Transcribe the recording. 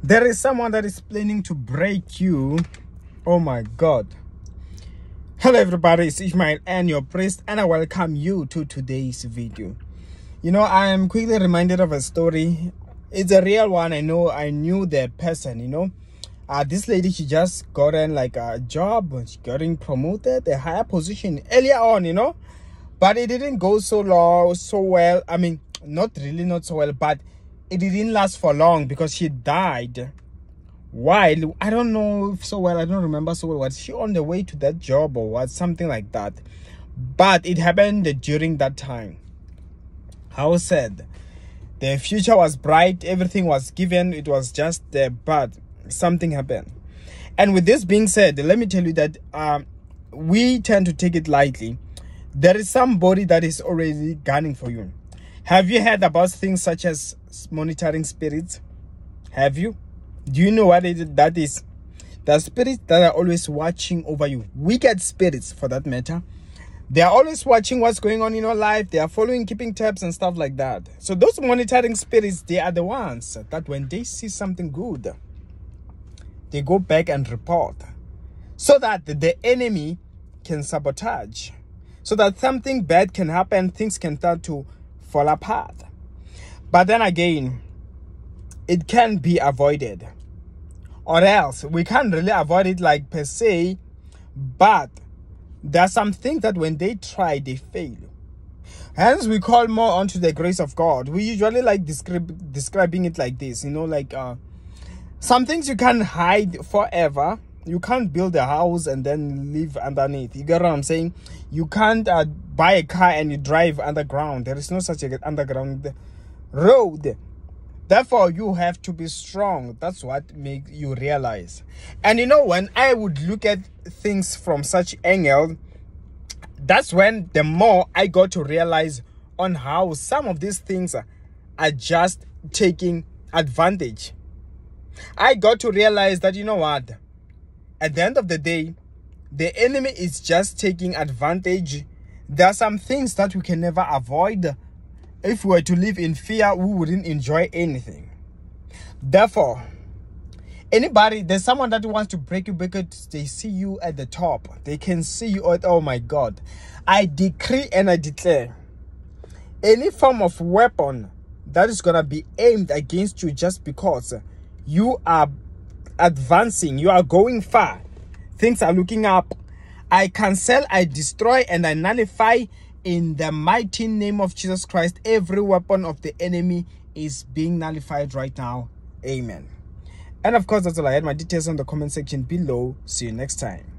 There is someone that is planning to break you. Oh my God. Hello everybody, it's Ishmael and your priest and I welcome you to today's video. You know, I am quickly reminded of a story. It's a real one. I know I knew the person, you know. Uh, this lady, she just got in like a job. She getting promoted, a higher position earlier on, you know. But it didn't go so long, so well. I mean, not really not so well, but it didn't last for long because she died while i don't know so well i don't remember so well was she on the way to that job or what something like that? But it happened during that time. How said the future was bright everything was given it was just there but something happened. And with this being said let me tell you that um, we tend to take it lightly. There is somebody that is already gunning for you. Have you heard about things such as monitoring spirits? Have you? Do you know what it, that is? The spirits that are always watching over you. Wicked spirits, for that matter. They are always watching what's going on in your life. They are following, keeping tabs and stuff like that. So those monitoring spirits, they are the ones that when they see something good, they go back and report. So that the enemy can sabotage. So that something bad can happen, things can start to fall apart. But then again, it can be avoided. Or else, we can't really avoid it like per se, but there are some things that when they try, they fail. Hence, we call more onto the grace of God. We usually like describing it like this, you know, like uh, some things you can't hide forever. You can't build a house and then live underneath. You get what I'm saying? You can't uh, buy a car and you drive underground. There is no such a underground road. Therefore, you have to be strong. That's what makes you realize. And you know, when I would look at things from such angle, that's when the more I got to realize on how some of these things are just taking advantage. I got to realize that, you know what? At the end of the day, the enemy is just taking advantage there are some things that we can never avoid. If we were to live in fear, we wouldn't enjoy anything. Therefore, anybody, there's someone that wants to break you because they see you at the top. They can see you at, oh my God. I decree and I declare any form of weapon that is going to be aimed against you just because you are advancing, you are going far, things are looking up, I cancel, I destroy, and I nullify in the mighty name of Jesus Christ. Every weapon of the enemy is being nullified right now. Amen. And of course, that's all I had. My details on the comment section below. See you next time.